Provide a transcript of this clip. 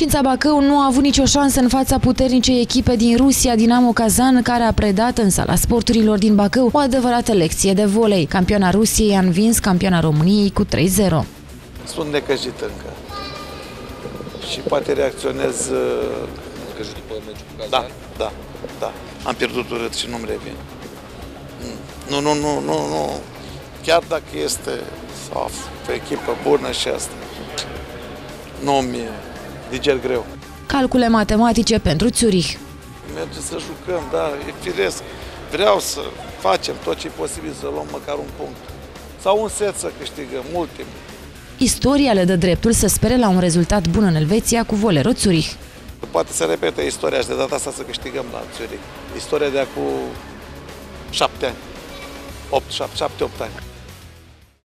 Cința Bacău nu a avut nicio șansă în fața puternicei echipe din Rusia, Dinamo Kazan, care a predat în sala sporturilor din Bacău o adevărată lecție de volei. Campiona Rusiei a învins campiona României cu 3-0. Sunt necăjit încă. Și poate reacționez... uh, Că și după meciul cu Da, Kazan. da, da. Am pierdut urât și nu-mi revin. Mm. Nu, nu, nu, nu, nu. Chiar dacă este sau o echipă bună și asta, nu mi diger greu. Calcule matematice pentru Zurich. Merge să jucăm, da, e firesc. Vreau să facem tot ce e posibil să luăm măcar un punct. Sau un set să câștigăm, ultim. Istoria le dă dreptul să spere la un rezultat bun în Elveția cu Volero Zurich. Poate să repete istoria și de data asta să câștigăm la Zurich. Istoria de acum șapte ani. 8, 7, 8 ani.